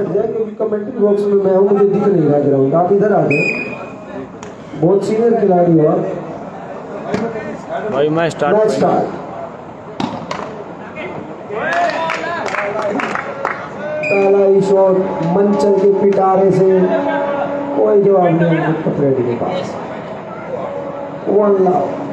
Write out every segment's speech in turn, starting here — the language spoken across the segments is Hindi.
क्योंकि कमेंट्री बॉक्स में मैं हूँ मुझे दिख नहीं रहा ग्राउंड आप इधर आ जाए। बहुत सीनियर खिलाड़ी हो आप। भाई मैं स्टार्ट स्टार्ट ही शॉट मंचल के पिटारे से कोई जवाब नहीं विकेट के पास। वन लव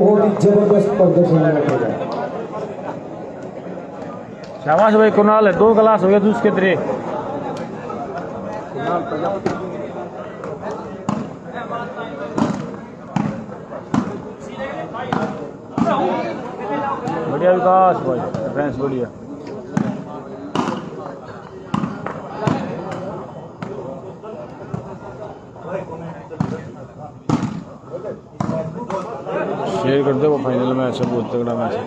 बहुत ही ज़बरदस्त प्रदर्शन शाबाश भाई, कुणाल है? दो गिलास हो गया दूसरे तेरे बढ़िया विकास भाई फ्रेंड्स बढ़िया। शेयर कर दो वो फाइनल मैच है बहुत तगड़ा मैच है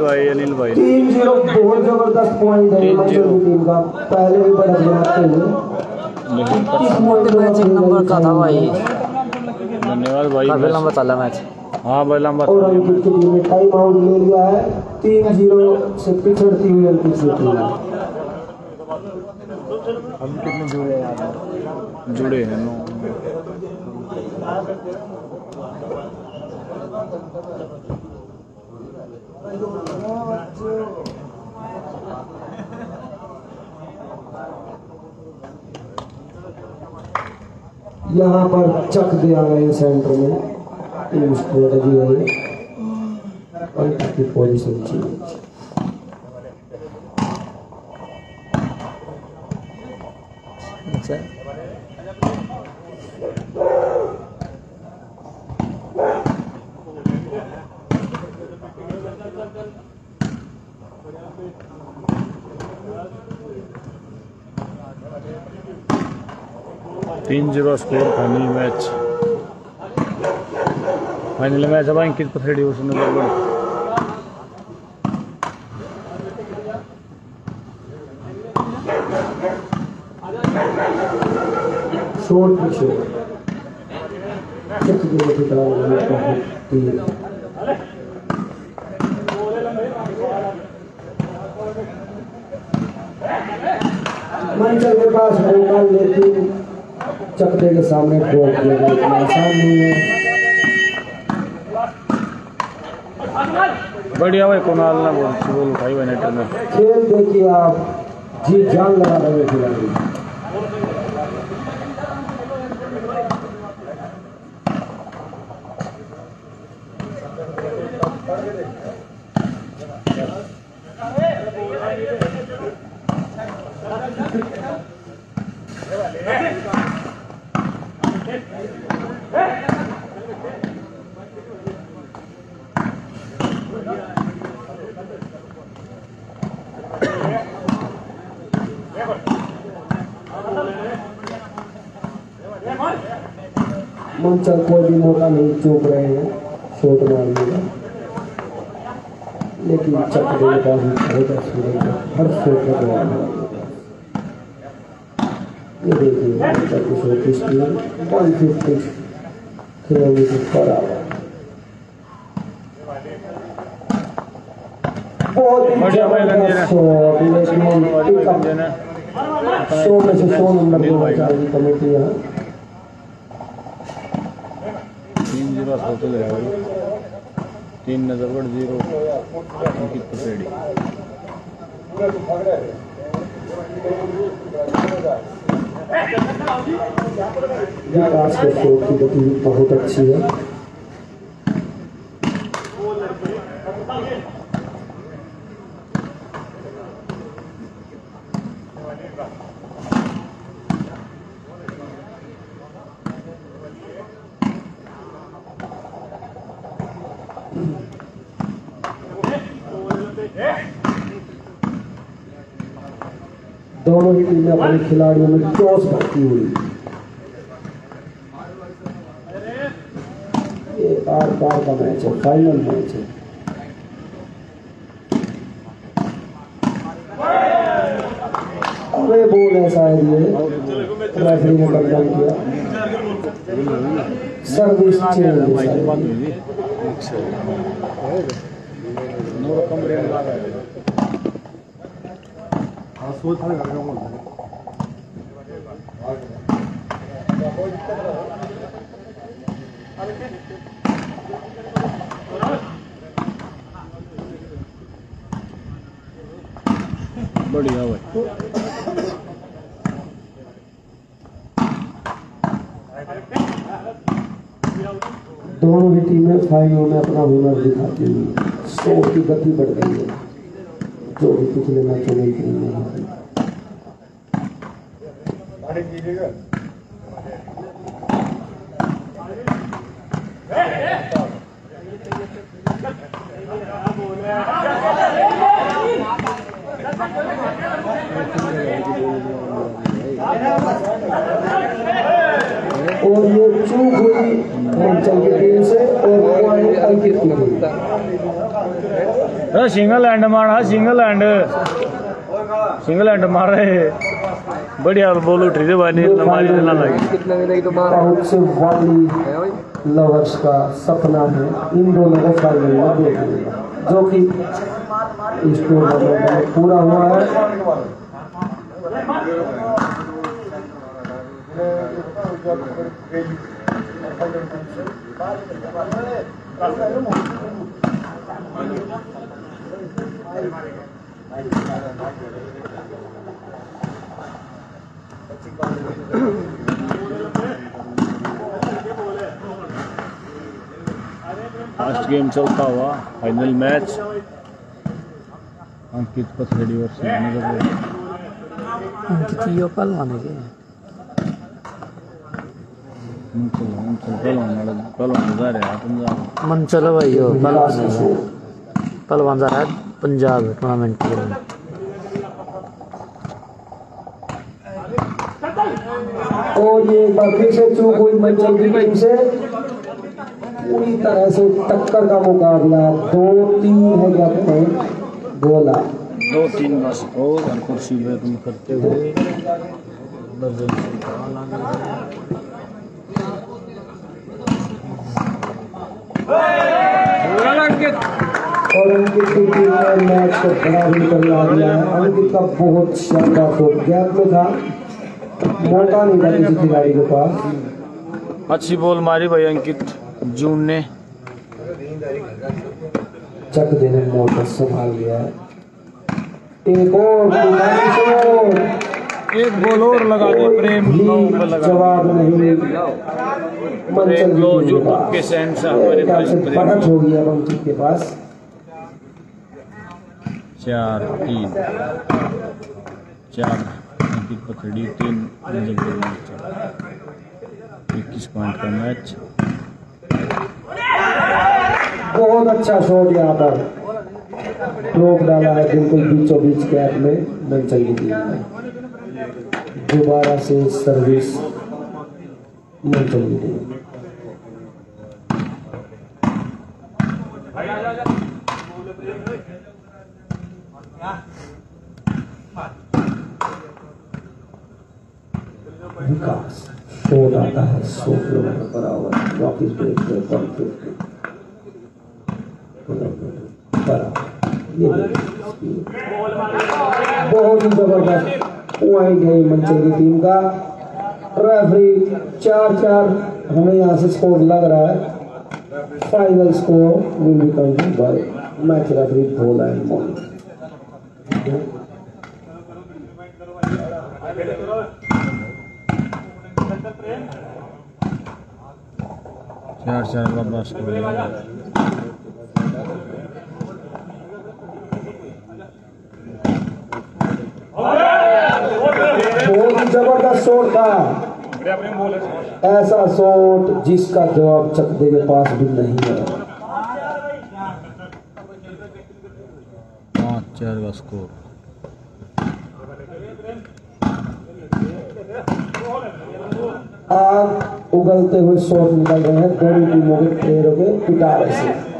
भाई अनिल भाई। तीन ज़ीरो बहुत ज़बरदस्त पॉइंट है तीन मंचल ज़ीरो। की टीम का। पहले भी बड़ा बनाते हुए लेकिन इक्कीस पॉइंट मैच एक नंबर का था भाई। धन्यवाद भाई काफ़ी लंबा चला मैच हाँ भाई लंबा और अंकित की टीम ने टाइम आउट ले लिया है। तीन ज़ीरो से पिछड़ती हुई अंकित की टीम हम कितने जुड़े हैं जुड़े हैं नौ। यहाँ पर चक दिया गया सेंटर में। टीम स्ट्रेटजी है। ये अंकित की पोजीशन चाहिए? Zero score final match. Final match अब अंकित पथेड़ी उसने लगभग मंचल के पास मौका लेती। चकते के सामने गया इतना आसान नहीं है। बढ़िया भाई कुणाल ने बोल बोल भाई नेटर में खेल देखिए आप जी जान लगा रहे खिलाड़ी। मंचल कोई भी मौका नहीं चूक रहे हैं शॉट मारने का लेकिन चक्कर का भी बहुत है हर शॉट का है। ये देखिए की one fifty kilometre per hour बहुत ही ज़बरदस्त शॉट लेकिन सौ में से सौ नंबर देना चाहिए कमेटी यहाँ। ज़ीरो टोटल है तीन नजरगढ़ ज़ीरो। अंकित पसेड़ी। विकास के की गति बहुत अच्छी है। पूरी टीम ने अपने खिलाड़ियों में टॉस भर्ती हुई। ये आर पार का मैच है फाइनल मैच है। अरे बोल है शायद ये। रेफरी ने कटडाउन किया। सर्विस चेंज बढ़िया भाई दोनों ही टीमें फाइनल में अपना हुनर दिखाती हुई सौ की गति बढ़ गई है। जो भी पिछले मैचों में इतनी नहीं और ये चूक हुई। हिमाचल की टीम से और पॉइंट अंकित की हुई सिंगल हैंड मारा सिंगल हैंड सिंगल हैंड मार रहे। बढ़िया बॉल उठ रही थी भाई नहीं हमारी ना लगी। बहुत से वाली लवर्स का सपना है। इन दोनों को फाइनल में देखने का जो कि इस टूर्नामेंट में पूरा हुआ है। लास्ट गेम चलता हुआ फाइनल मैच अंकित पथरेडी वर्ष अंकित यो पहलवान है। क्या पहलवान जा रहे हैं पंजाब मन चलो भाई है पहलवान जा रहा है पंजाब टूर्नामेंट के लिए। और ये एक बार फिर से चूक हुई मंचल की टीम से। पूरी तरह से टक्कर का मुकाबला दो तीन है गैप में गोला दो तीन स्कोर और कुर्सी तुम करते हुए इमरजेंसी का लगा मैच को दिया है अंकित का बहुत शॉट गैप में था मौका नहीं था किसी खिलाड़ी के पास अच्छी बॉल मारी भाई अंकित, जून ने। चक देने मोटर संभाल लिया है। एक और। एक बॉल और लगा दे प्रेम जवाब नहीं प्रेम लो जो के के मेरे हमारे प्रेम हो। गया अंकित के पास? चार तीन। चार अंकित पकड़ी तीन नज़र के मैच इक्कीस पॉइंट का मैच। बहुत अच्छा शॉट यहाँ पर। रोक डाला है बिल्कुल बीचों बीच कैप में मंचल की ने। दोबारा से सर्विस मंचल की विकास शॉट आता है सौ किलोमीटर पर आवर वापिस ब्रेक पे वन फिफ्टी बहुत ही ज़बरदस्त। पॉइंट है मंचल की टीम का। रेफरी चार चार हमें यहाँ से स्कोर लग रहा है। Final score will be counted by match referee Bhola and चार चार का बस बहुत ही ज़बरदस्त शॉट था। ऐसा शोट जिसका जवाब चकदे के पास भी नहीं है। पाँच चार का स्कोर आग उगलते हुए शॉट निकल रहे हैं। दोनों टीमों के प्लेयरों के पिटारे से।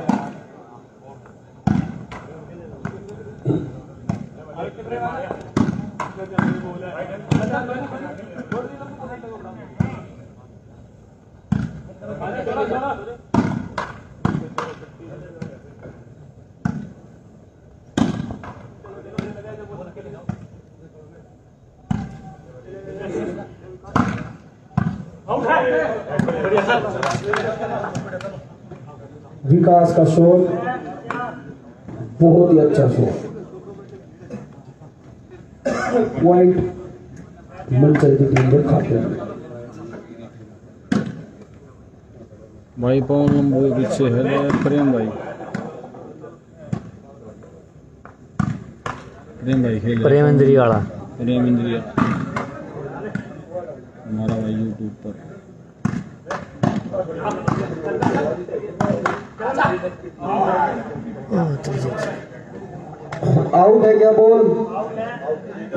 विकास का शोध। बहुत ही अच्छा शोध। पॉइंट मंचल की टीम में खाते हैं। भाई पवन लंबू पीछे है प्रेम भाई। प्रेम भाई खेल प्रेम इंद्री वाला प्रेम इंद्रिया। हमारा भाई यूट्यूब पर। आउट है क्या बॉल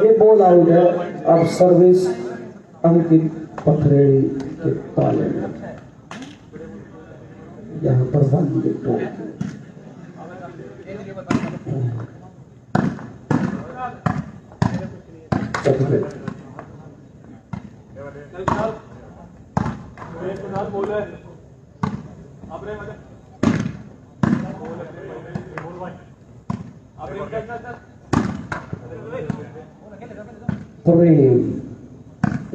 ये बॉल आउट है। अब सर्विस अंकित पथरेड़ी के ताले में। यहाँ पर वन विकेट चकमे प्रेम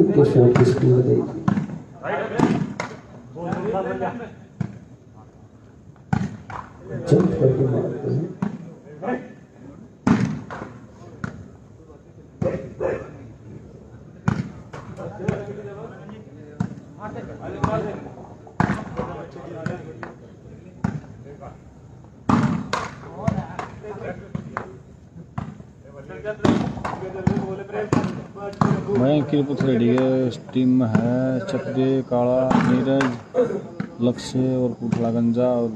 इतने शॉट की स्पीड देखी। जंप करके मारते हैं मैं किरपुत रेडी टीम है चपदे काला, नीरज, लक्ष्य और पुथला गंजा और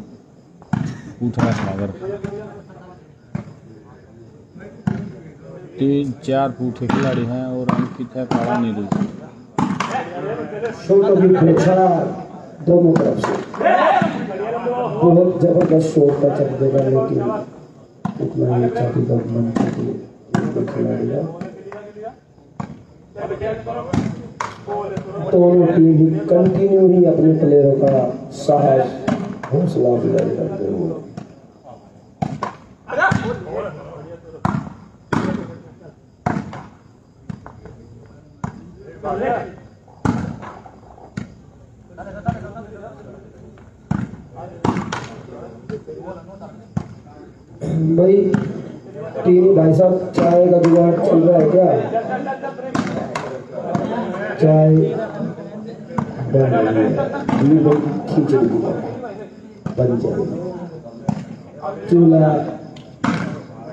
पुथला सागर। तीन, चार पूठे खिलाड़ी हैं और अंकित है काला, नीरज। बहुत ज़बरदस्त शॉट का लेकिन अच्छा के खिलाड़ी है। टीम भी कंटिन्यू ही अपने प्लेयरों का साहस, हौसला अफजाई करते हुए। भाई टीनी भाई साहब, चाय का जुगाड़ चल रहा है क्या? चाय बन बन चूल्हा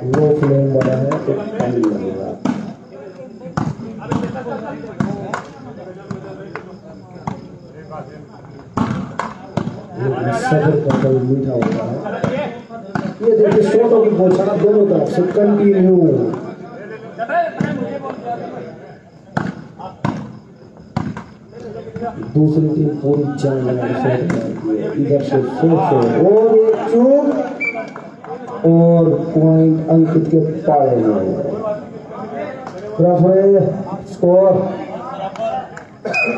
लो फ्लेम वाला है तो पानी लगेगा सब्र का मीठा होता है ये देखिए शॉटों की बौछार दोनों तरफ़ से कंटिन्यू दूसरी टीम पूरी जान इधर से फिर से और एक चूक और पॉइंट अंकित के पाए में रेफरी स्कोर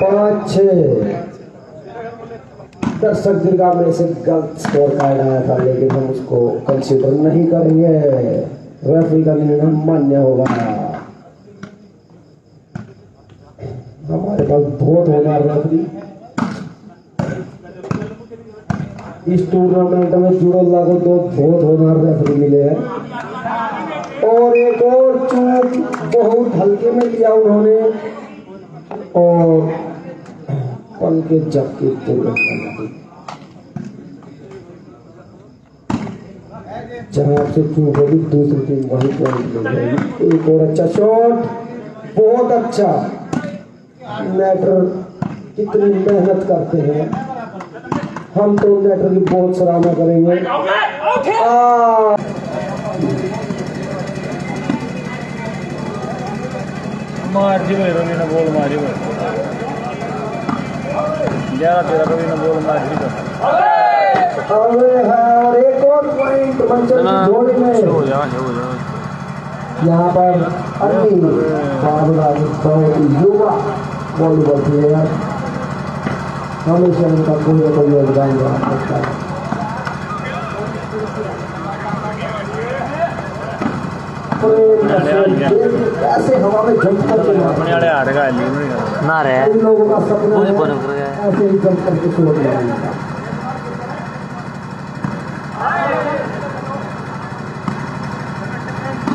पाँच, छः। दर्शक दीर्घा में से गलत स्कोर कार्ड आया था, लेकिन हम उसको कंसिडर नहीं करेंगे। रेफरी का निर्णय मान्य होगा। हमारे पास बहुत होगा रेफरी इस टूर्नामेंट में जुड़ो लागो तो बहुत होनहार रेफरी मिले हैं। और एक और चूक बहुत हल्के में लिया उन्होंने। और पल के झपके दुर्घटना घटी जहाँ आपसे चूक होगी, दूसरी टीम वही पॉइंट एक और अच्छा शॉट बहुत अच्छा। नेटर कितनी मेहनत करते हैं। हम तो मैटर की बहुत सराहना करेंगे। आ, मार जी भाई रवि ने बोल मारी भाई। ग्यारह तेरह रवि ने बोल मार दी भाई। एक और पॉइंट मंचल की जोड़ी में। हो जाएगा हो जाएगा यहाँ पर बहुत युवा वॉलीबॉल प्लेयर हमेशा इनका कोई ना कोई योगदान रहा सकता है प्रेम का खेल, कैसे हवा में जंप करके अपने वाले हार का ली नहीं कर ना रे इन लोगों का सपना पूरी है बन कर गया ऐसे ही जंप करके शोर लगाने का प्रेम के पास बॉल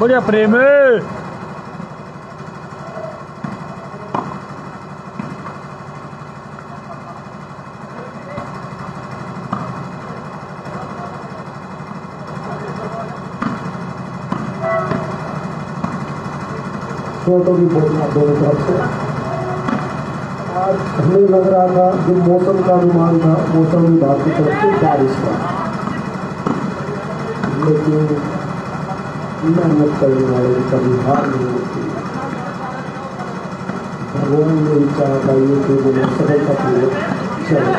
बढ़िया प्रेम फ़ोटो भी बोलना दोनों तरफ़ से आज हमें लग रहा था जो मौसम का अनुमान था, मौसम विभाग की तरफ़ से बारिश का। लेकिन मेहनत करने वाले की कभी हार नहीं होती। भगवान ने चाहा ये कि वो सफलतापूर्वक चले।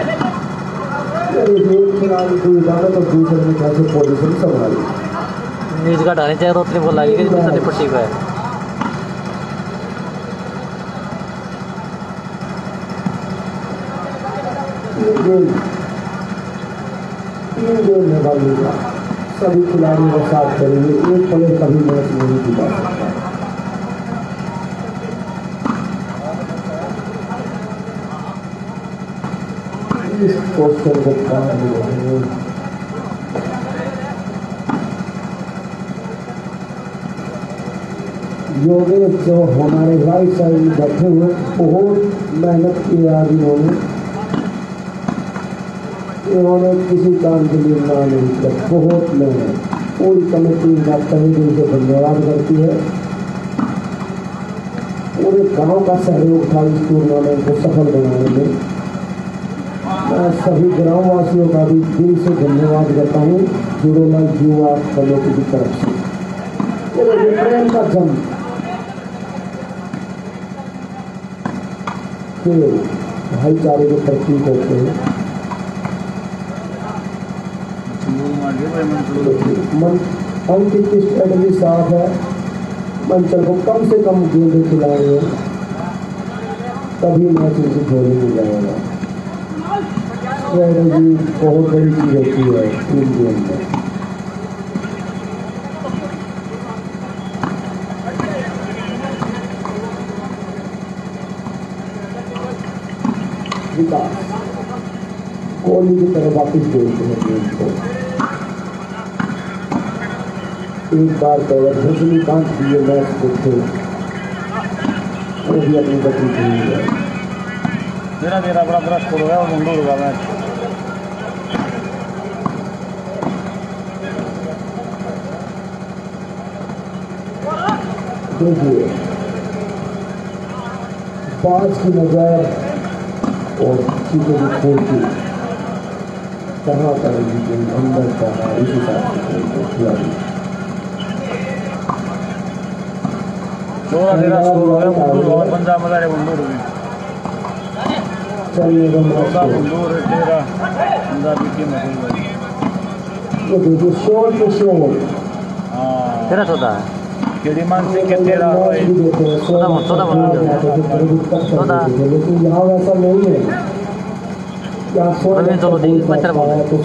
यदि एक खिलाड़ी को इजाज़त और दूसरे ने कैसे पोजीशन संभाली न्यूज़ का ढाने चाहिए तो उतनी बोल कि पट्टी पे। है तीन गेम तीन गेम है बल्ले का। सभी खिलाड़ियों का साथ करेंगे। एक प्लेयर कभी मैच नहीं जीता सकता इस क्वेश्चन को योगेश जो हमारे राइट साइड में बैठे हुए बहुत मेहनत की आज इन्होंने। इन्होंने किसी काम के लिए ना नहीं किया बहुत मेहनत पूरी कमेटी इनका तहे दिल से धन्यवाद करती है। पूरे गाँव का सहयोग था इस टूर्नामेंट को सफल बनाने में। मैं सभी ग्रामवासियों का भी दिल से धन्यवाद करता हूँ जुड़ोला युवा कमेटी की तरफ़ से। प्रेम का जन्म। के भाईचारे के प्रतीक होते हैं। मन उनकी की स्ट्रेटजी साफ़ है? मंचल को कम से कम गेंदे खिलाएँगे तभी मैच उनकी झोली में जाएगा। स्ट्रेटजी बहुत बड़ी चीज़ होती है टीम गेम में। विकास, कोहली की तरफ़ वापिस भेजते हैं गेम को। एक बार पहले रजनीकांत भी ये मैच देखे वो भी अपनी भूल गए तेरा तेरा बड़ा बड़ा स्कोर होगा और मुंडू होगा मैच देखिए बाज की नज़र और चीज़ों की खोटी कहाँ करेगी गेम अंदर कहाँ इस हिसाब से और चौदह है। हाँ तेरह चौदह है। मान के हैं। हो। चौदह। लेकिन यहाँ वैसा नहीं है। यहाँ सोलह रवि चलो देखिए, पंचर बॉल। तो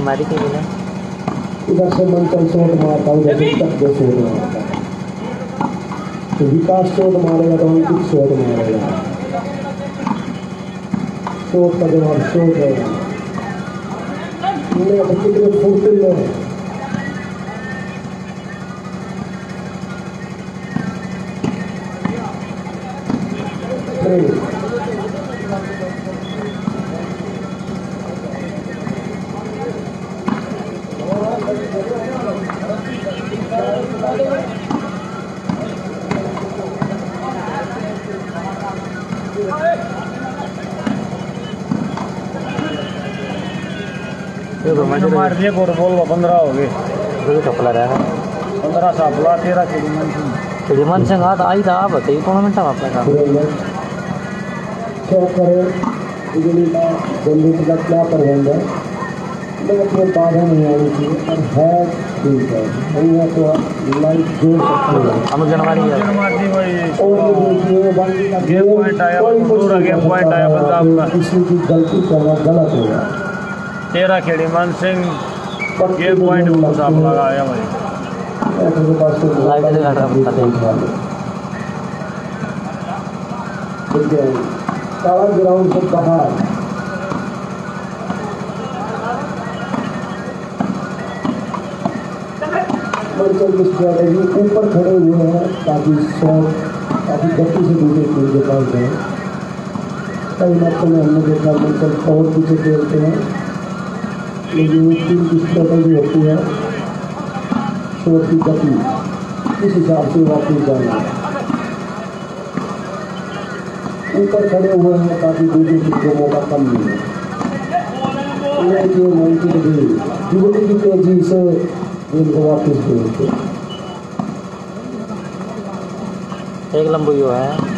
मारी थी बोले? इधर से मंचल शोट मारता हूँ जैसे तक दो शोट मारता है। तो विकास शोध मारेगा तो अंकित शोट मारेगा। शोट का जवाब शोट है। कितने फुर्तीले हैं प्रेम ये तो दिए गोड़ बोल पंद्रह हो गए। रहा है। पंद्रह सापला तेरह खेड़ी मन सिंह तो से आई था आप बताइए टूर्नामेंट में अपने काम सुरेंद्र चेक करें बिजली का जनरेटर का क्या प्रबंध है? लेकिन कोई बाधा नहीं आनी चाहिए और है ठीक है नहीं है तो आप लाइट जोड़ सकते हैं। हम जनवरी है। और गेम पॉइंट आया, गेम पॉइंट आया किसी की गलती करना गलत होगा। तेरह खेड़ी मन सिंह पॉइंट लगाया भाई तो लाइट से घाटा है। है ग्राउंड से बाहर की स्ट्रैटेजी ऊपर खड़े हुए हैं ताकि शॉट काफ़ी गति से दूसरे टीम के पास जाए कई मैचों में हमने देखा मंचल बहुत पीछे खेलते हैं की स्ट्रैटेजी होती है शॉट की गति इस हिसाब से वापस जाना ऊपर खड़े हुए हैं, ताकि दूसरी टीम को कम मिले देखिए नाइन्टी डिग्री जुगली की तेज़ी से गेंद वापस भेजते एक लंबू यो है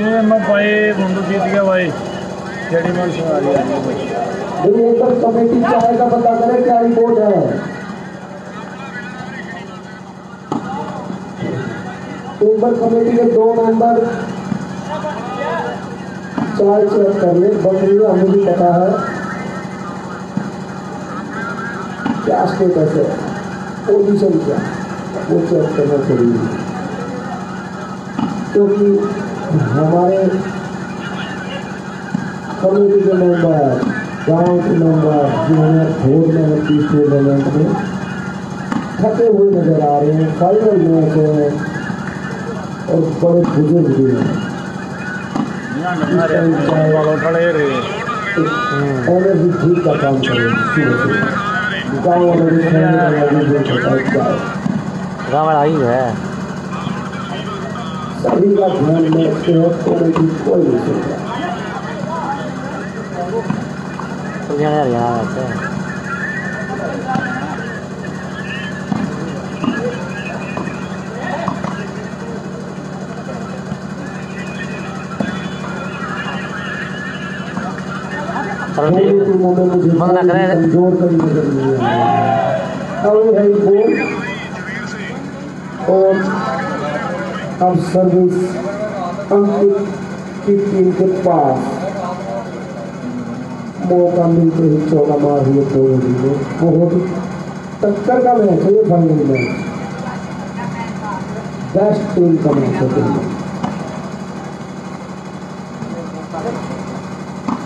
ये मैं भाई मुंडू जीत गया भाई बार कमेटी चाहे का पता करे क्या रिपोर्ट है। एक कमेटी के दो मेंबर चाय चेक कर ले बकरी हमें भी पता है क्या स्टेटस है पोजीशन क्या? वो चेक करना है क्योंकि हमारे कमेटी के मेंबर गाँव के मेंबर जिन्होंने भोट में इस टूर्नामेंट में थके हुए नज़र आ रहे हैं फाइनल मैच है और बड़े बुज़ुर्ग भी हैं एनर्जी ठीक का काम करें सुबह से गाँव सकता गाँव आई है सभी का ध्यान मैच के है कमेटी कोई नहीं सुन रहा लुधियाना हरियाणा मैच है चलो ठीक दोनों है टीमों में मुझे मंगना करें। कमज़ोर कभी नज़र नहीं आ रहा अब है गोल और अब सर्विस अंकित की टीम के पास मौका मिलते ही चौका मार दिए दोनों बहुत टक्कर का मैच है ये फाइनल मैच बेस्ट टीम का मैच है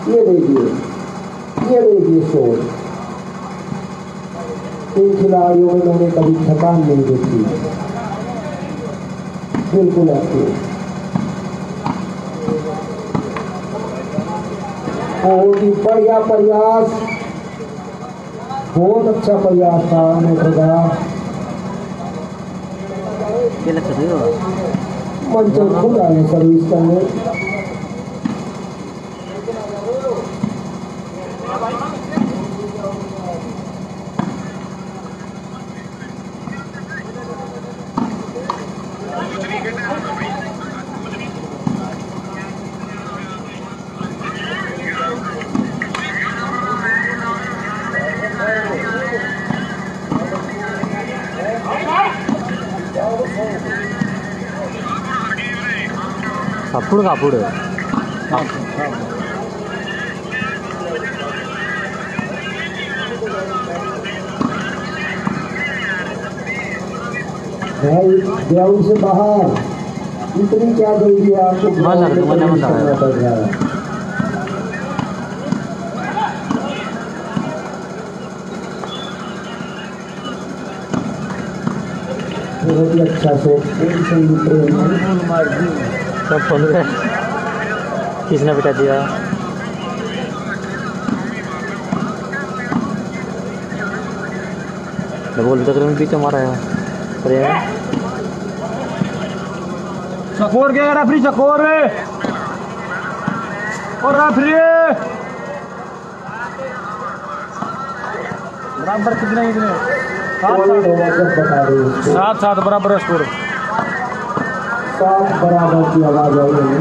ये देखिए ये देखिए शोर इन खिलाड़ियों में मैंने कभी थकान नहीं देखी। बिल्कुल एक्टिव बहुत ही बढ़िया प्रयास। बहुत अच्छा प्रयास था अनेक का खुला है सर्विस करने। कापूड से बाहर. इतनी क्या आपको बहुत ही अच्छा से एक से सब खोल गए किसने बिठा दिया? बोल तक में पीछे मारा है। अरे चकोर के रेफरी चकोर। रे और रेफरी बराबर कितने कितने। सात सात। बराबर है स्कोर सात बराबर की आवाज़ आई है।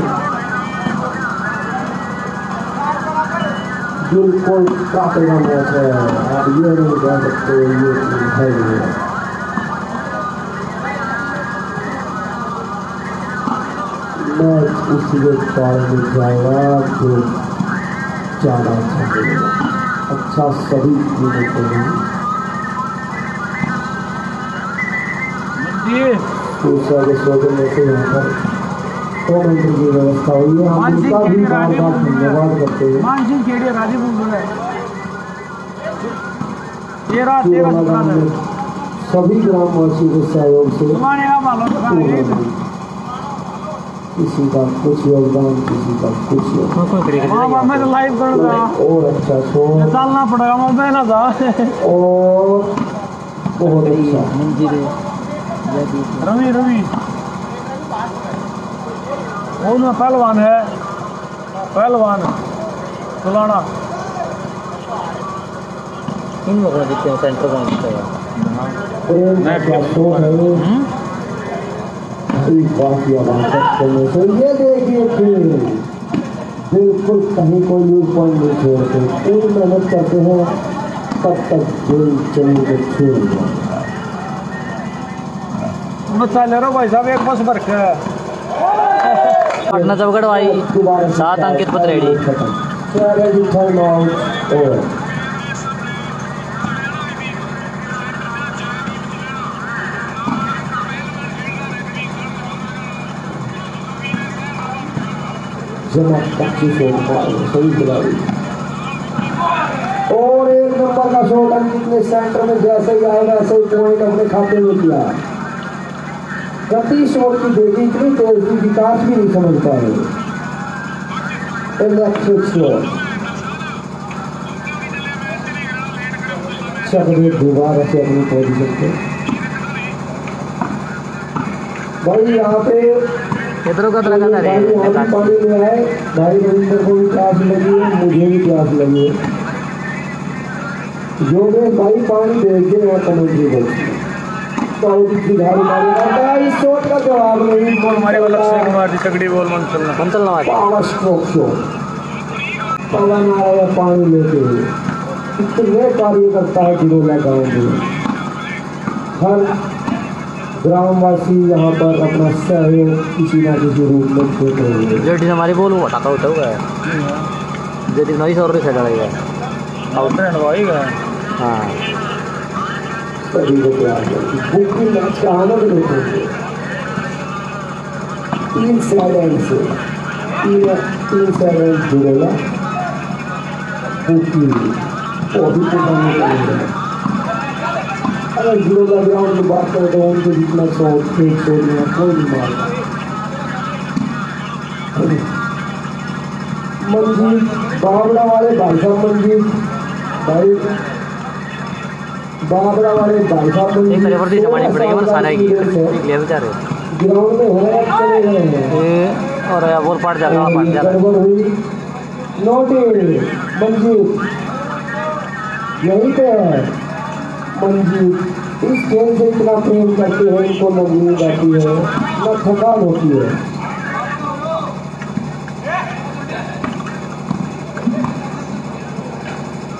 बिल्कुल काटेगा मैच है। आप ये नहीं कह सकते ये है इसलिए पार में जाएगा जो ज़्यादा अच्छा खेलेगा अच्छा सभी टीमों को नहीं दूसरा के स्लोगन में यहाँ पर कमेंट्री की व्यवस्था हुई है। हम इनका भी बार बार धन्यवाद करते हैं सभी ग्रामवासियों के सहयोग से किसी का कुछ योगदान किसी का कुछ और अच्छा शो डालना पड़ेगा और बहुत अच्छा रवि रवि। वो ना पहलवान है। पहलवान। फुलाना। इन लोगों ने दिखते हैं? सेंटर में दिखता है? बात या बात करने से ये देखिए फिर। बिल्कुल कहीं कोई न्यूज़ पॉइंट नहीं छोड़ते। पूरी मेहनत करते हैं तब तक जेल चली के छोड़ जाए बच्चा भाई साहब एक बस भर पटना चौगढ़ भाई सात अंकित पत्रेड़ी. जमा पच्चीस सही खिलाड़ी। और एक नंबर का शॉट अंकित ने सेंटर में जैसे ही आया वैसे ही पॉइंट अपने खाते में किया। गति शॉट की देखी इतनी तेज थी विकास भी नहीं समझ पाए। इलेक्ट्रिक शॉट चकदेव दोबारा से अपनी पोजीशन पे। भाई यहाँ पे इधर का तरह का यहाँ भी पानी में है। भाई रविंद्र को भी प्यास लगी है मुझे भी प्यास लगी है। योगेश भाई पानी भेज दे और कमेंट्री भेज मारी बॉल है पानी लेते इतने कार्य करता है गिरोला गाँव में हर ग्रामवासी यहाँ पर अपना सहयोग किसी न किसी रूप में देते हुए जो टीम हमारी बोल वो टाका उठा हुआ है जो नई सौ रुपये से आउट हाँ। सभी को प्यार बुक की मैच का आनंद लेते तीन साइड से तीन तीन साइड जुड़ेगा बुक की वो भी पुरानी करेंगे अगर जुड़ेगा ग्राउंड में बात करें तो उनके जितना सौ एक सौ में कोई नहीं मारता मंजीत बाबरा वाले भाई साहब मंजीत भाई बाबरा वाले भाई साहब एक दी जमानी पड़ेगी मतलब सारा की ले बेचारे है। हैं ये और बोल मंजीत। यहीं पे है। मंजीत इस खेल से इतना प्रेम करते हैं इनको नींद आती है। न थकान होती है।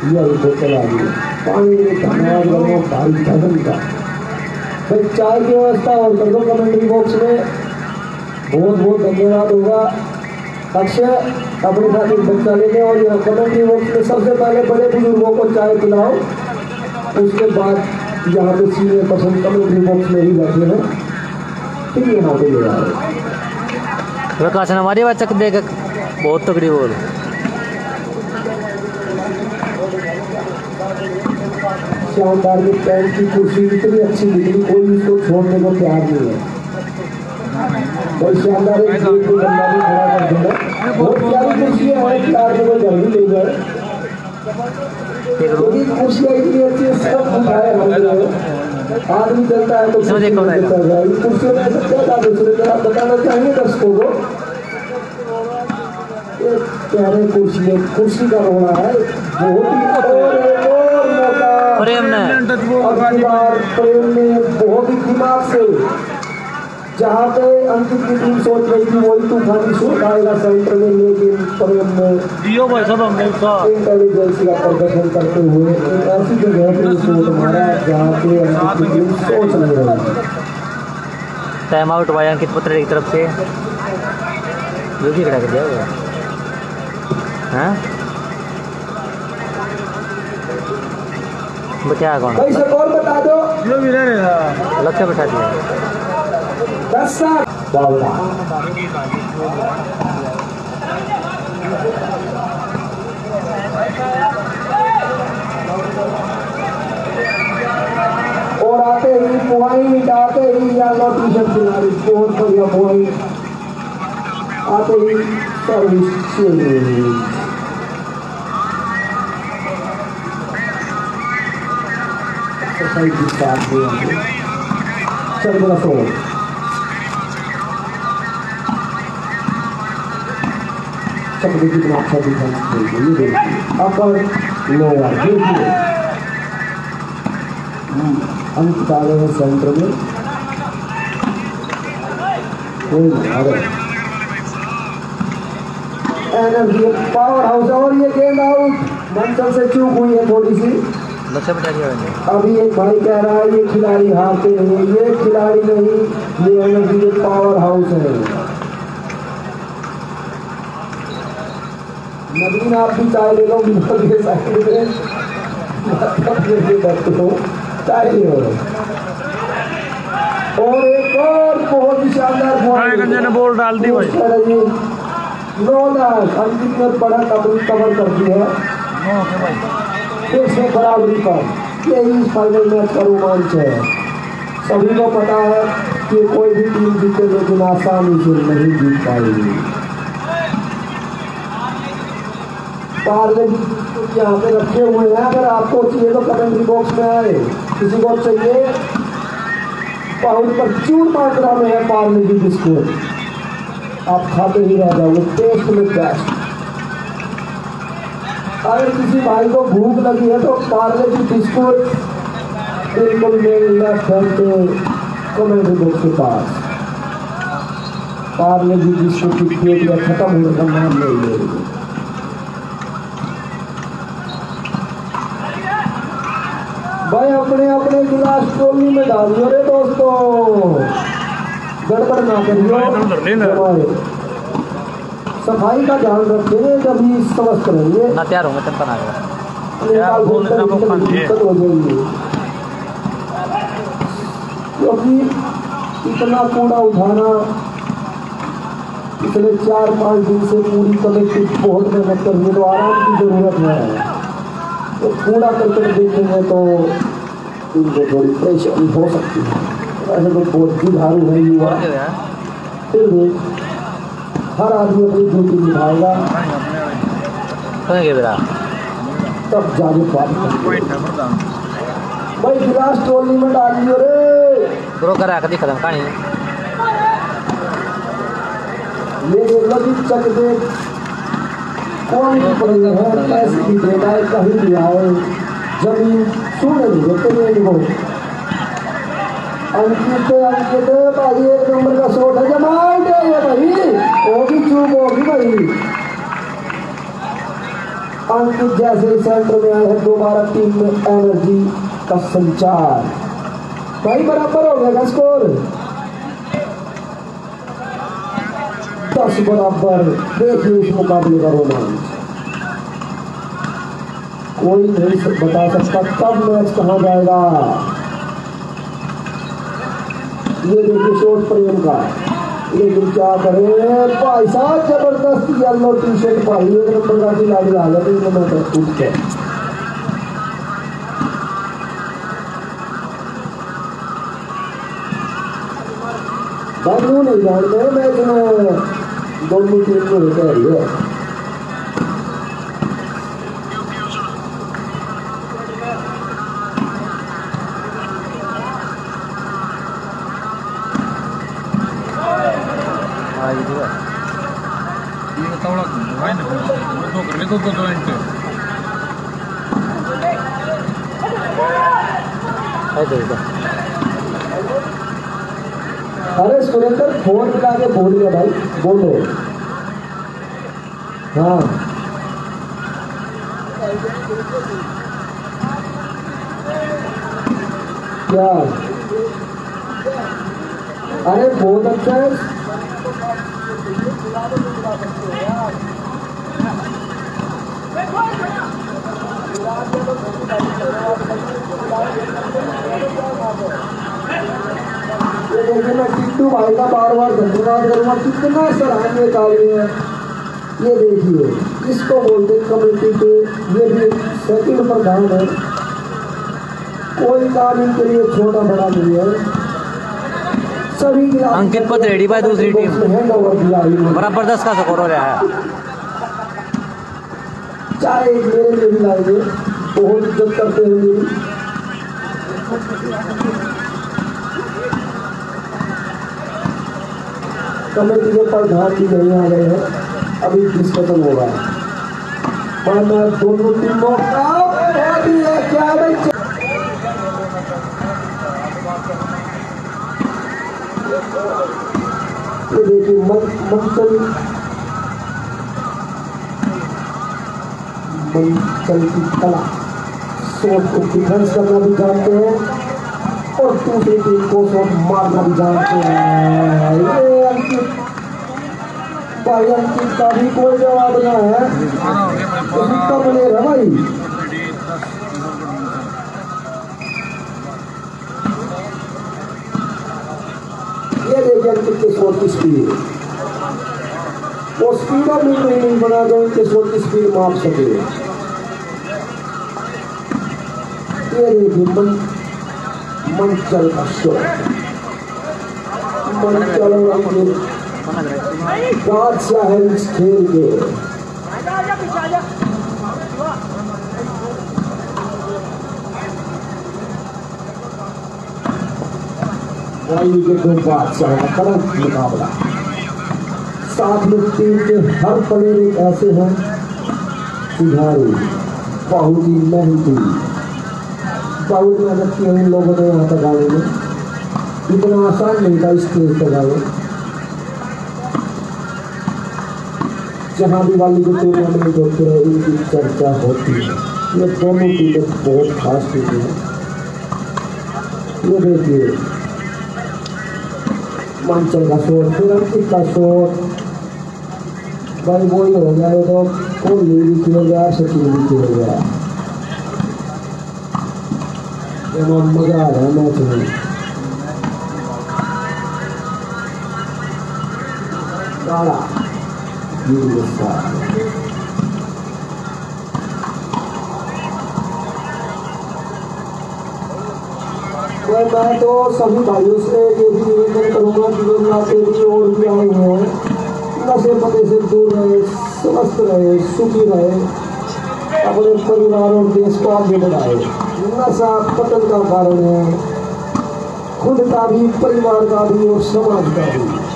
यह उनको चला दिया पानी में धन्यवाद करो भाई धर्म का भाई चाय की व्यवस्था और कर दो कमेंट्री बॉक्स में बहुत बहुत धन्यवाद होगा अक्षय अपने साथ एक बच्चा लेने और यहाँ कमेंट्री बॉक्स में सबसे पहले बड़े बुज़ुर्गों को चाय पिलाओ उसके बाद यहाँ पे सीनियर पर्सन कमेंट्री बॉक्स में ही बैठे हैं फिर यहाँ पे ले आओ प्रकाश ने हमारी बात चक देख, बहुत तगड़ी बोल। शानदार की पैंट की कुर्सी इतनी अच्छी निकली कोई उसको छोड़ने को तैयार नहीं है। और शानदार एक गेट पे बंदा भी खड़ा कर देना बहुत प्यारी कुर्सियाँ हैं प्यार में कोई घर ले जाए क्योंकि कुर्सियाँ इतनी अच्छी है सब उठाए हम लोग आदमी चलता है तो इसमें देखो कुर्सी में चल रहा है। कुर्सियों में ऐसा क्या था दूसरे तरह बताना चाहेंगे दर्शकों को। प्यारे कुर्सी कुर्सी का रोना है। बहुत ही प्रेम ने अगली बार प्रेम ने बहुत ही दिमाग से जहाँ पे अंकित की टीम सोच रही थी वही तूफानी शॉट आएगा सेंटर में। लेकिन प्रेम ने दियो भाई सब इंटेलिजेंस का प्रदर्शन करते हुए एक ऐसी जगह पे शॉट मारा जहाँ पे अंकित की। टीम सोच नहीं रही थी टाइम आउट भाई अंकित पुत्र की तरफ़ से। जो भी खड़ा कर दिया हुआ हाँ? बचा कौन? भाई सब और बता दो? जो लक्ष्य बैठा दिया। दस साल। बावला और आते ही आते ही बहुत बढ़िया पॉइंट आते ही सर्विस चल डिफेंस खेल ये देखिए अपर लोअर देखिए हम्म, अंक डाले हैं सेंटर में कोई नहीं, अरे एनर्जी पावर हाउस और ये गेंद आउट मंचल से चूक हुई है थोड़ी सी। बैठा दिया मैंने। अभी एक भाई कह रहा है ये खिलाड़ी हारते हैं ये खिलाड़ी नहीं ये एनर्जी पावर हाउस है। नवीन आप भी चाय ले लो बिल्कुल के साइड में। चाय ले लो और एक और बहुत ही शानदार बॉल डाल दी भाई नौ दस अंकित ने बड़ा कवर कवर कर दी है फिर से बराबरी पर यही फाइनल मैच का रोमांच है। सभी को पता है कि कोई भी टीम जीते लेकिन आसानी से नहीं जीत पाएगी। यहाँ पे रखे हुए हैं। अगर आपको चाहिए तो कमेंट्री बॉक्स में आए। किसी को चाहिए, बहुत प्रचुर मात्रा में है पार्ले जी बिस्कुट। आप खाते ही रह जाओगे। टेस्ट में बेस्ट अगर किसी भाई को भूख लगी है तो पार्ले की बिस्कुट बिल्कुल मेरे लेफ़्ट हैंड पे कमेंट बॉक्स के पास। पार्ले की बिस्कुट की पेटियाँ खत्म होने का नाम नहीं ले। रही भाई अपने अपने गिलास ट्रॉली में डाल दो रे दोस्तों। गड़बड़ ना करियो। सफ़ाई का ध्यान रखें जब ही स्वस्थ रहेंगे ना तैयार होंगे तब बना आएगा यार बोलने का मौका नहीं दिक्कत हो जाएगी। क्योंकि इतना कूड़ा उठाना पिछले चार पाँच दिन से पूरी कमेटी बहुत मेहनत कर रही है तो आराम की ज़रूरत है। तो कूड़ा करके देखेंगे तो इनको थोड़ी परेशानी हो सकती है। ऐसे तो बहुत जुझारू है युवा। फिर भी हर आदमी अपनी ड्यूटी निभाएगा। तब बात भाई गिलास टोली में डाल दियो रे। करा कहानी? ये जी चक दे। कौन भी पड़ी है कैसे भी देगा कहीं भी आए ज़मीन छूने नहीं ये इनको अंकित अंकित भाई एक नंबर का शॉट है जमाल दे ये भाई भी चूक होगी भाई अंकित जैसे सेंटर में आए हैं दोबारा टीम में एनर्जी का संचार भाई बराबर हो गया स्कोर दस बराबर देखिए इस मुकाबले का रोमांच कोई नहीं बता सकता कब मैच कहाँ जाएगा ये देखिए शोट प्रेम का लेकिन क्या करें भाई साहब ज़बरदस्त येलो टी शर्ट भाई एक नंबर का खिलाड़ी गया तीन नंबर पर कूद के नहीं जानते में दोनों टीम को है हाँ ये तो है ये तवड़ा भाई ने दो कर ले दो दो जॉइंट तो अरे सुरेंद्र फ़ोन मिला के गया भाई बोलो हाँ। क्या? अरे, बहुत अच्छा है ये देखिए मैं टिट्टू भाई का बार बार करूँगा कितना सराहनीय कार्य है ये देखिए। इसको बोलते कमेटी के ये भी सेकंड प्रधान है। कोई काम इनके लिए छोटा बड़ा नहीं है। सभी अंकित पत्रेडी भाई दूसरी टीम। हैंड ओवर बराबर दस का स्कोर हो रहा है। चाहे मेरे लिए भी लाएँगे बहुत इज़्ज़त करते हैं मेरी। कमेटी के प्रधान भी नहीं आ रहे हैं। अभी डिस्कशन होगा मैं दोनों टीमों का ये देखिए मंथन मंथन की कला। शॉट को डिफेंस करना भी जानते हैं। और दूसरी टीम को शॉट मारना भी जानते हैं भाई अंकित का भी कोई जवाब ना है कितना बनेगा भाई ये देखिए अंकित के शॉट की स्पीड वो स्पीड और नहीं बना दो इनके शॉट की स्पीड माप सके ये देखिए मंचल का शॉट मंचल अंकित बादशाह है इस खेल के वही को बादशाह का कड़क मुकाबला। साथ में टीम के हर प्लेयर एक ऐसे हैं, सुधारी, बहुत ही मेहनती। मेहनत की है इन लोगों ने यहाँ तक आने में, इतना आसान नहीं था इस स्टेज तक आए जहाँ भी वाली को टूर्नामेंट होते हैं, इनकी चर्चा होती है। ये दोनों टीमें बहुत खास टीमें हैं। ये देखिए मांचल का शोर फिर अंकित का शोर। भाई वही हो गया, ये तो कोहली भी खेल गया सचिन भी खेल गया। मज़ा आ में तो सभी भाइयों से ये भी निवेदन करूँगा जीवन लाते भी और भी आए हुए हैं। नशे पते से दूर रहे, स्वस्थ रहे, सुखी रहे, अपने परिवार और देश को आगे बढ़ाए। नशा पतन का कारण है। खुद का भी, परिवार का भी और समाज का भी।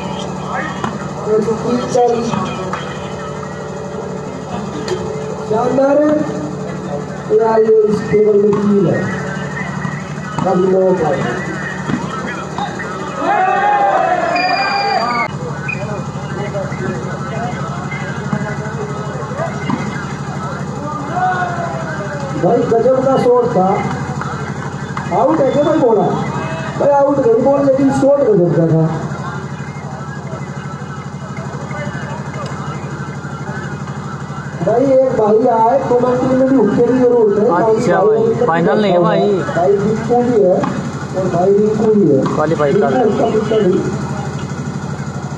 शानदार है, या ये तीन है। भाई गजब का शॉट था। आउट है क्या भाई बोला? भाई आउट नहीं बोल लेकिन शॉट गजब का था। भाई एक भाई आए कमेंट्री में भी हुक्के की ज़रूरत है अच्छा भाई, फाइनल नहीं है भाई। भाई। रिंकू भी है। और भाई रिंकू भी है। क्वालीफाई कर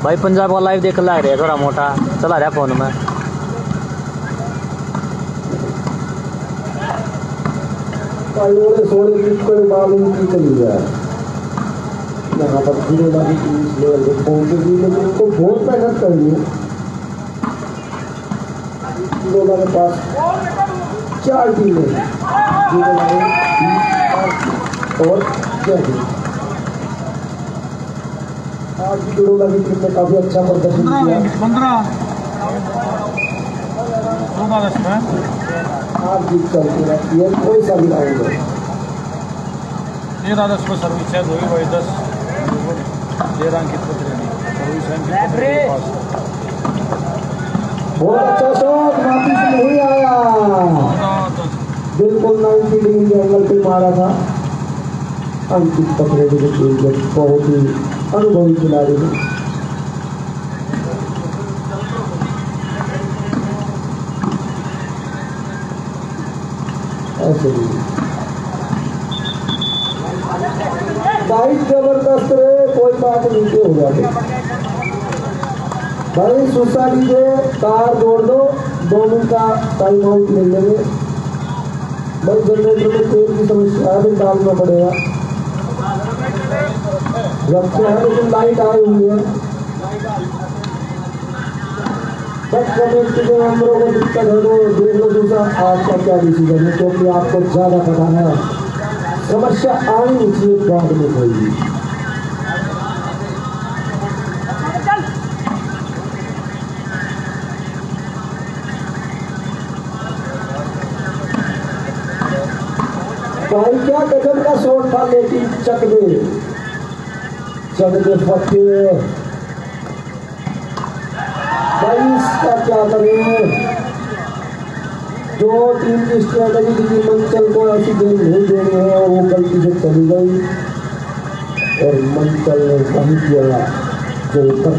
भाई पंजाब का लाइव देख ला रहे थोड़ा मोटा। चला रहा फ़ोन में। ओले सोले की कोई मालूम की चली जाए यहाँ पर धीरे वाली इस लेवल पे पहुंचेगी लेकिन उनको बहुत मेहनत करनी है। लोगों के पास चार टीमें और जय आज की जोड़ो वाली टीम ने काफ़ी अच्छा प्रदर्शन किया। जीत कोई सा भी राउंड तेरह दस में सर्विस चेंज होगी भाई दस तेरह अंकित पत्रेनी सर्विस अंकित पत्रेनी के पास बहुत अच्छा शॉट वापिस नहीं आया बिल्कुल 90 डिग्री एंगल पे मारा था अंकित पकड़े के बहुत ही अनुभवी खिलाड़ी है ऐसे ज़बरदस्त रहे कोई बात नीचे हो जाते भाई सुसा लीजिए कार जोड़ दो दो मिनट का टाइम आउट ले लेंगे। भाई जनरेटर में तेल की समस्या है भी डालना पड़ेगा। रखते हैं, लेकिन लाइट आई हुई है। आपका क्या डिसीज़न है? क्योंकि आपको ज़्यादा पता है। समस्या आनी चाहिए बाद में कोई भी भाई, क्या गजब का शॉट था, लेकिन चक दे। चक दे, फटे भाई का क्या करें? जो टीम की स्ट्रेटजी थी मंचल को ऐसी गेम नहीं देनी है, और वो गलती से चली गई, और मंचल ने वही किया जो कर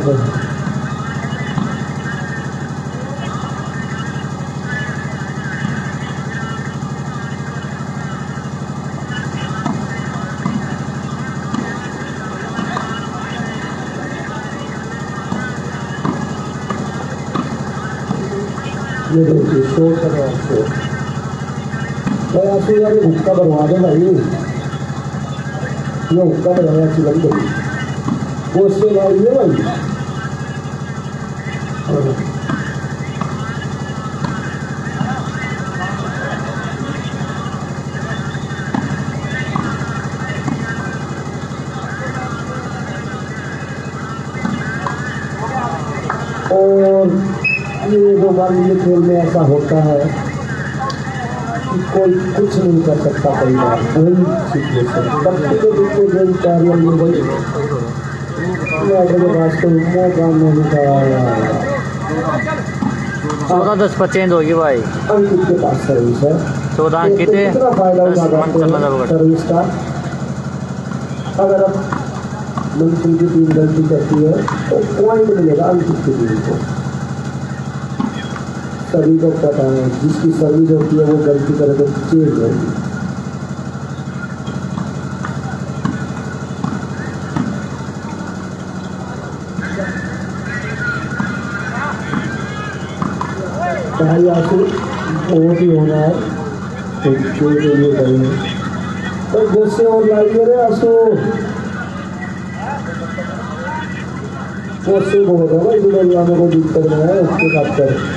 ये देखिए शोर कर रहा है। भाई आपको यार हुक्का बनवा दो भाई ये हुक्का बनाने अच्छी बंद करी वो उससे भाई ये भाई हाँ। और ये जो खेल में ऐसा होता है कि कोई कुछ नहीं कर सकता कई बार कोई सिचुएशन बच्चे के बीच में वही नहीं चौदह दस पर चेंज होगी भाई। अंकित के पास सर्विस है। चौदह कितना सर्विस का अगर अब मंसूर की टीम गलती करती है तो पॉइंट मिलेगा अंकित की टीम को सभी को पता है। जिसकी सर्विस होती है, वो गलती करे तो चेंज होगी भाई आँसू बहुत ही होना है तो जो जो ये करेंगे? तो गुस्से और लाइए रे आँसू गुस्से बहुत है भाई दुबई वालों को दिक्कत है, उसके साथ कर।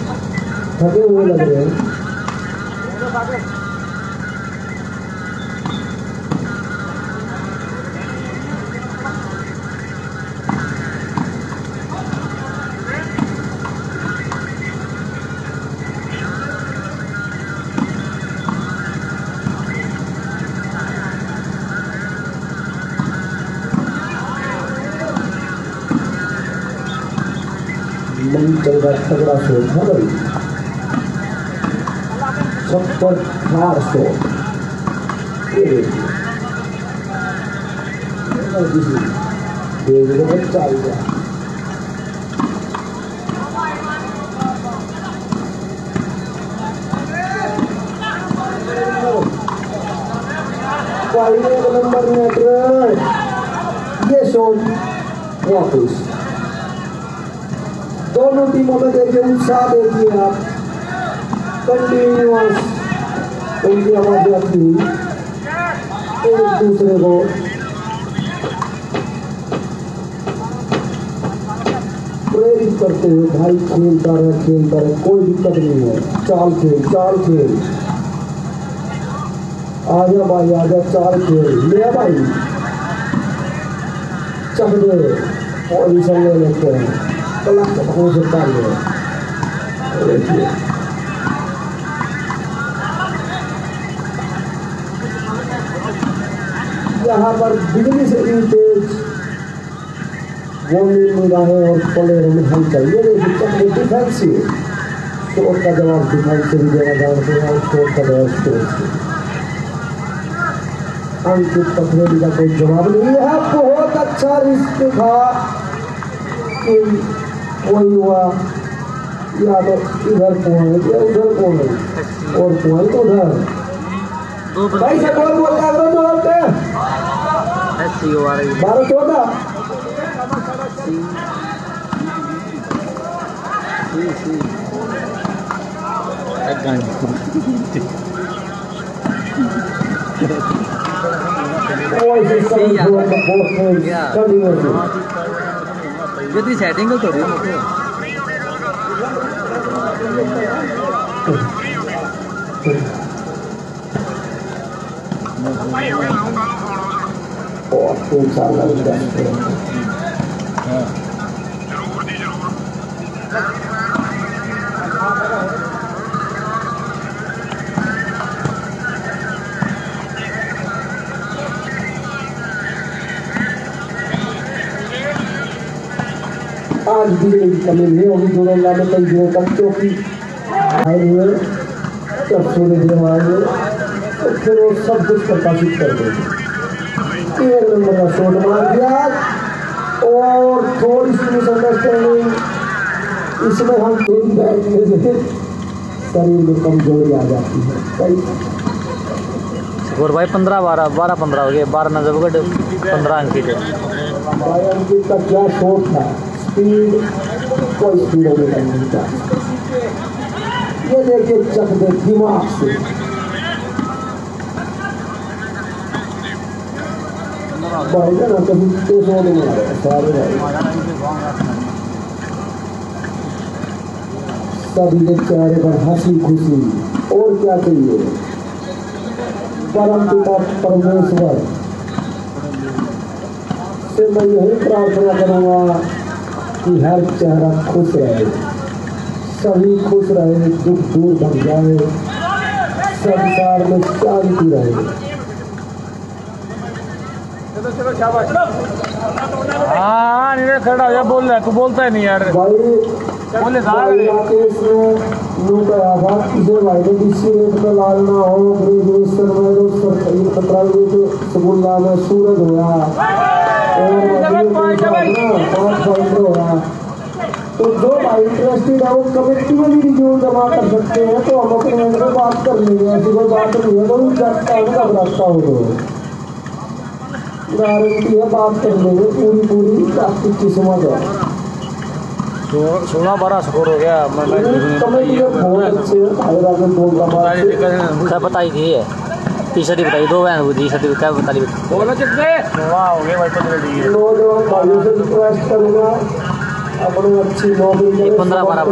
थके हुए लग रहे हैं मन चल रहा है। तगड़ा शोर था भाई छप्पर चार सौ ये देखिए ये देखिए देख लो बच्चा आ गया पहले एक नंबर कंटिन्यूस उनकी आवाज़ आती हुई एक दूसरे को प्रेरित करते हुए भाई खेलता रहे खेलता रहे कोई दिक्कत नहीं है चाल खेल चाल खेल आजा भाई आजा चाल खेल ले भाई चक दे पोजीशन ले लेते हैं कलक हो सकता है यहाँ पर बिजली से भी तेज बॉलिंग निगाहें और प्लेयर में हम चाहिए देखिए चक्र डिफेंसिव शॉट का जवाब डिफेंसिव देना जानते हैं और शॉट का जवाब स्पोर्ट्स अंकित पथरेडी का कोई जवाब नहीं है। बहुत अच्छा रिस्क था कि कोई हुआ, या तो इधर पॉइंट या उधर पॉइंट और पॉइंट उधर? दो भाई से कौन बोलता है अगर बोलते हैं एस सी ओ आ रही है बारह चौदह सी सी एक गाड़ी Boys is coming through the both teams Yeah. continuously. यदि सेटिंग तो रही है और तीन साल लग जाते हैं आज की कमी नहीं होगी दोनों लाने कई दिनों तक क्योंकि जब सूर्य देव आएँगे तो फिर वो सब कुछ प्रकाशित कर देंगे। एक नंबर का शॉट मार दिया। और थोड़ी सी मिसअंडरस्टैंडिंग इसमें हम तेज बैठने से शरीर में कमज़ोरी आ जाती है। कई और भाई पंद्रह बारह बारह पंद्रह हो गए बारह नज़र पंद्रह अंक की थे बायन का क्या शॉट था? स्पीड कोई स्पीड में नहीं था। ये देखिए चक दे दिमाग से। भाई का ना कभी तेज हो नहीं आया सारे भाई सभी के चेहरे पर हँसी खुशी और क्या चाहिए? परम पिता परमेश्वर से मैं यही प्रार्थना करूँगा कि हर चेहरा खुश रहे सभी खुश रहे दुख दूर भग जाए संसार में शांति रहे हाँ नहीं खड़ा हो जा, बोल रहा है, तू बोलता है नहीं यार। बोले तो जो भाई इंटरेस्टेड है वो कमेटी में भी जमा कर सकते हैं तो हम अपने बात कर लेंगे ऐसी कोई बात नहीं है तो रास्ता हो गारंटी है बात कर लेंगे पूरी पूरी आपकी किस्मत है सोलह बारह स्कोर हो गया मैं के क्या बताई थी। ही बताइए दो बहन टी शर्ट क्या बता ली बोलो चिक से वाह हो गए भाई पत्र डी नौजवान भाइयों से रिक्वेस्ट करूँगा। अपनी अच्छी नौकरी ये करें, पंद्रह बारह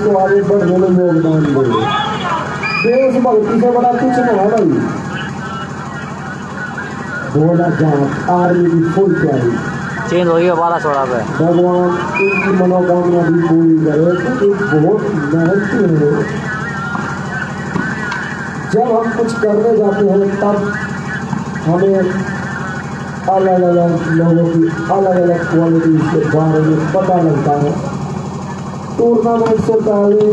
को आगे बढ़ने में योगदान देंगे देशभक्ति से बड़ा कुछ नहीं है भाई। बोला जाट आर्मी की फुल तैयारी चेंज हो गई बारह सोलह पे भगवान इनकी मनोकामना भी पूरी करे। तो बहुत मेहनती है। जब हम कुछ करने जाते हैं तब हमें अलग अलग लोगों की अलग अलग क्वालिटी के बारे में पता लगता है। टूर्नामेंट से पहले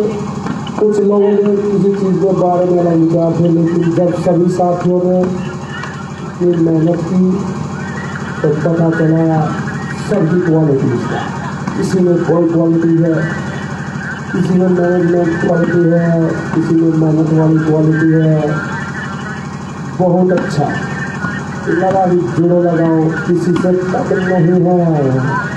कुछ लोगों ने किसी चीज़ के बारे में नहीं किया थे लेकिन जब सभी साथियों ने ये मेहनत की तो पता चला सभी क्वालिटी का किसी में कोई क्वालिटी है, किसी में मैनेजमेंट क्वालिटी है, किसी में मेहनत वाली क्वालिटी है, बहुत अच्छा। लगा भी जुड़ो लगाओ, किसी से तक नहीं है।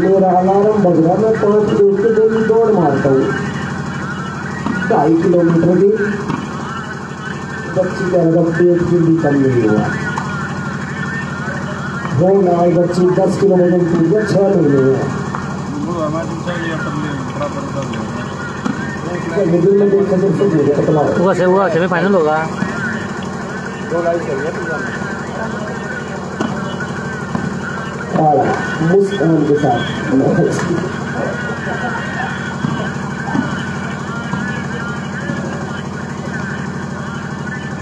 मेरा अलार्म बज रहा मैं पाँच मिनट के डेली दौड़ मारता हूँ। ढाई किलोमीटर की बच्ची का अगर पेट की भी कम नहीं हुआ हो ना बच्ची दस किलोमीटर की है छः महीने हुआ मिडिल में देख सकते हो मुझे पतला है काला मुस्कान के साथ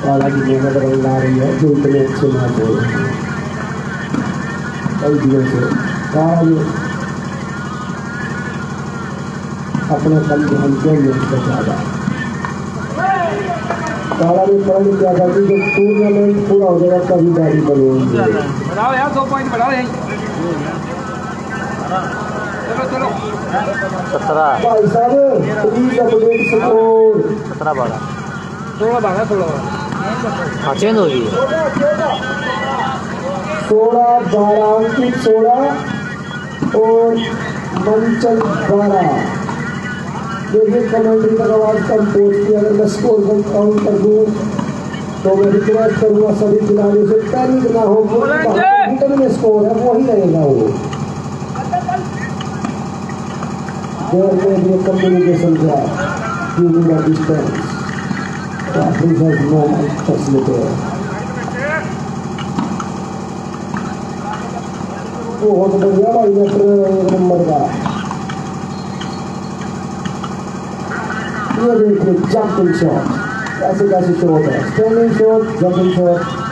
काला की। मेहनत रंग ला रही है, जो इतने अच्छे ना बोल रहे हैं। कई दिनों से काला अपने कल के हम क्यों नहीं कर ज़्यादा। काला ने प्रण किया था कि जब टूर्नामेंट पूरा हो जाएगा, तभी गाड़ी बनवाएँगे सत्रह। बारह। थोड़ा भागा थोड़ा हाँ चेंज होगी सोलह बारह अंकित सोलह और मंचल बारह। देखिए कमेंट्री तक आवाज़ कम अगर मैं स्कोर को काउंट कर दूँ तो मैं रिक्वेस्ट करूँगा सभी खिलाड़ियों से ना हो कंप्यूटर में स्कोर है वही रहेगा वो देर में भी कम्युनिकेशन का using the distance Referee has no facility. बहुत बढ़िया भाई डॉक्टर एक नंबर का ये देखिए जंपिंग शॉट कैसे कैसे शॉट है स्टैंडिंग शॉट जंपिंग शॉट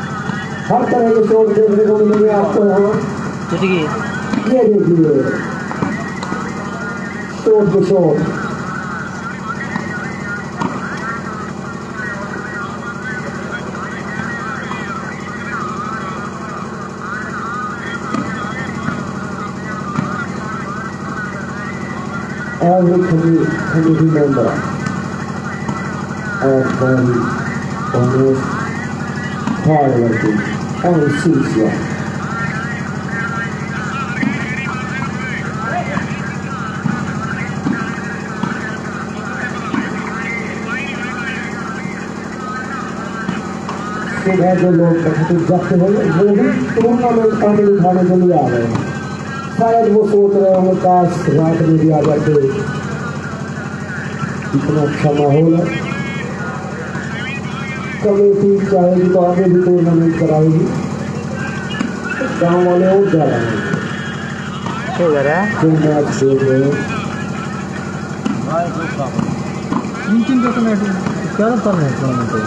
हर तरह के शॉट देखने को मिलेंगे आपको यहाँ ये देखिए शॉट के shot every committee, committee member of the almost hardworking जाते हैं वो भी टूर्नामेंट का आ रहे हैं शायद वो सोच रहे होंगे काश रात में भी आ जाते इतना अच्छा माहौल है कमेटी चाहेगी तो आगे भी टूर्नामेंट कराएगी। गाँव वाले और जा रहे हैं। क्या रहा जो मैच देख रहे हैं। क्या कर रहे हैं। टूर्नामेंट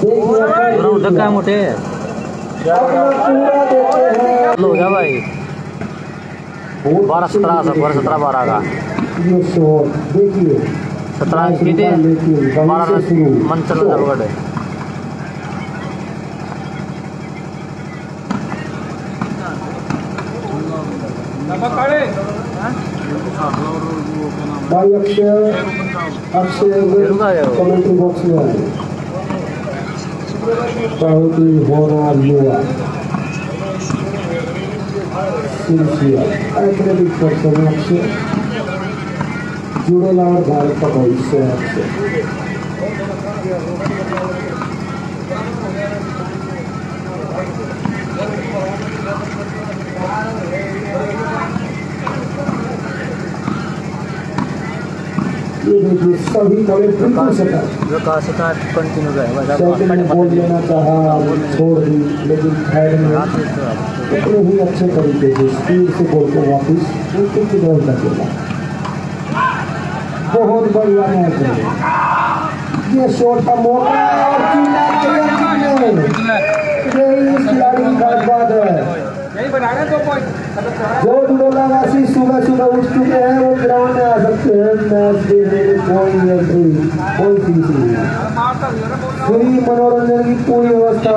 देखिए दोनों उधर क्या मोटे अपना पूरा हैं। हो गया भाई। बारह सत्रह बारह सत्रह बारह का। देखिए। सत्रह की थी बारह मंचल नरगढ़ है भाई अक्षय अक्षय कमेंट्री बॉक्स में आए। बहुत ही होनहार युवा। सिंसियर एथलेटिक पर्सन है आपसे और भारत का भविष्य है ये देखिए सभी बिल्कुल कंटिन्यू रहेगा सेकंड में बोल लेना चाहा छोड़ दी लेकिन में इतने ही अच्छे तरीके से स्पीड से बॉल को वापस बहुत बढ़िया मैच है। ये शॉट का मौका है और चिल्ला रहे ये इस खिलाड़ी की खास बात है। जो डुडोलावासी सुबह सुबह उठ चुके हैं, वो ग्राउंड में आ सकते हैं। मैच देखने में कोई एंट्री कोई फ़ीस नहीं फ्री मनोरंजन की पूरी व्यवस्था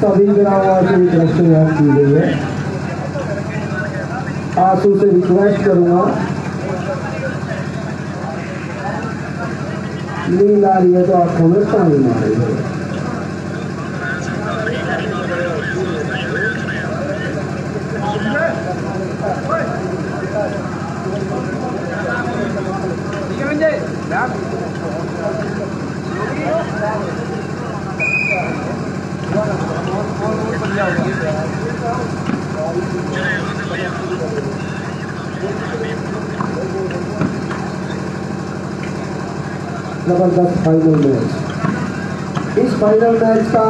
सभी ग्रामवासियों की तरफ़ से यहाँ की गई है। आँसू से रिक्वेस्ट करूँगा। नींद आ रही है तो आँखों में पानी मारे ज़बरदस्त फाइनल मैच इस फाइनल मैच का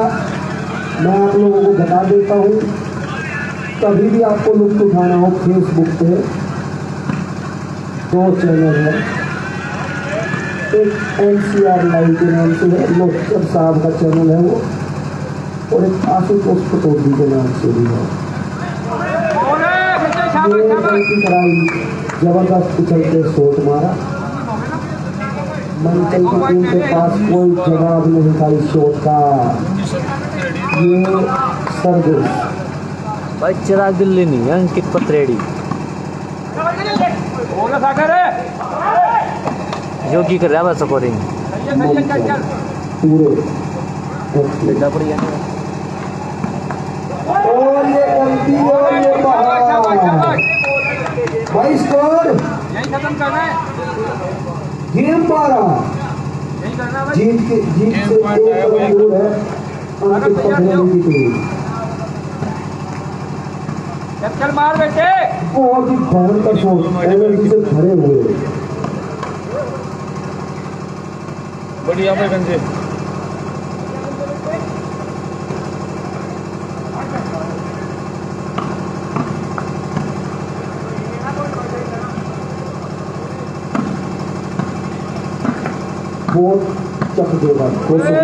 मैं आप लोगों को बता देता हूँ कभी भी आपको लुत्फ उठाना हो फेसबुक पे दो चैनल है। एक एन सी आर लाइव के नाम से है लोकसर साहब का चैनल है वो और एक आशुतोष पटौदी के नाम से भी है। कराई ज़बरदस्त कुचलते शॉट मारा। मंचल की टीम के पास कोई जवाब नहीं था इस शॉट का। ये सर्विस भाई चिराग दिल्ली नहीं अंकित पत्रेड़ी। योगी कर रहा है स्कोरिंग पूरे। और ये गलती और ये भाई स्कोर गेम पारा जीत के जीत से एक कदम दूर है अंकित पटेल की टीम चल मार बेटे। बहुत ही भयंकर शॉट। एनर्जी से भरे हुए। बढ़िया गंजे। बहुत चक देगा दो सौ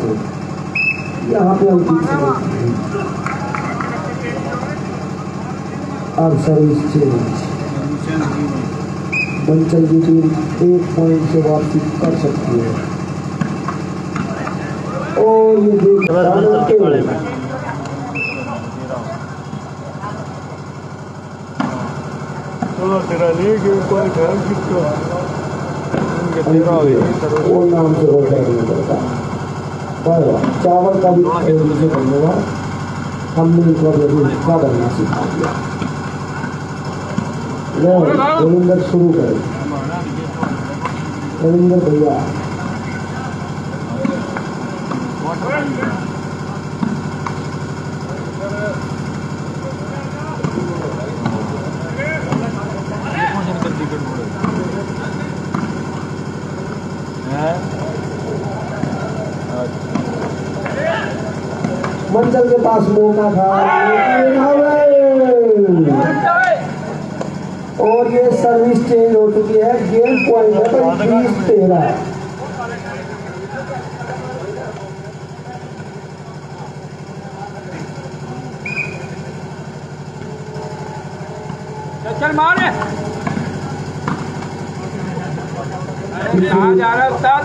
से यहाँ पे अब सर्विस चेंज बंचल की टीम एक पॉइंट से वापसी कर सकती है और ये देख। चलो तेरा ले गए कोई घर किसको तेरा हो गया वो नाम से रोका नहीं करता पर चावल का भी खेल से बनूँगा हमने एक बार ज़रूर हिस्सा बनना सिखा दिया रविंदर शुरू करें। रविंदर भैया मंचल के पास मौका था। और ये सर्विस चेंज हो चुकी है। गेम पॉइंट है तेरह। चल मार। कहाँ जा रहा है उस्ताद।